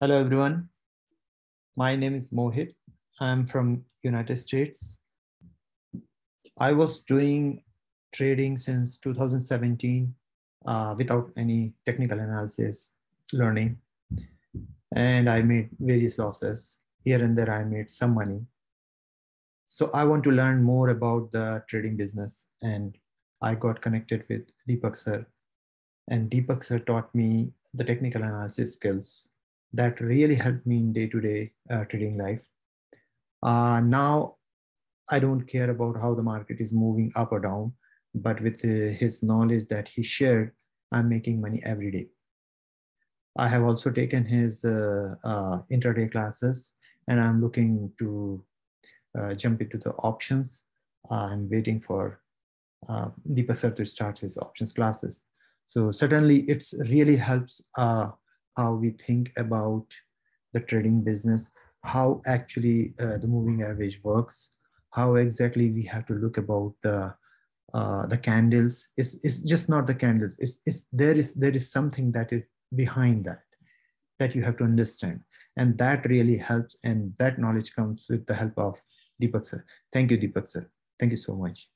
Hello, everyone. My name is Mohit. I'm from United States. I was doing trading since 2017 uh, without any technical analysis learning. And I made various losses. Here and there, I made some money. So I want to learn more about the trading business. And I got connected with Deepak sir. And Deepak sir taught me the technical analysis skills that really helped me in day-to-day uh, trading life. Uh, now, I don't care about how the market is moving up or down, but with uh, his knowledge that he shared, I'm making money every day. I have also taken his uh, uh, intraday classes, and I'm looking to uh, jump into the options. I'm waiting for uh, Deepak sir to start his options classes. So certainly, it's really helps how we think about the trading business, how actually uh, the moving average works, how exactly we have to look about the uh, the candles. It's, it's just not the candles. It's, it's there is there is something that is behind that that you have to understand, and that really helps. And that knowledge comes with the help of Deepak sir. Thank you, Deepak sir. Thank you so much.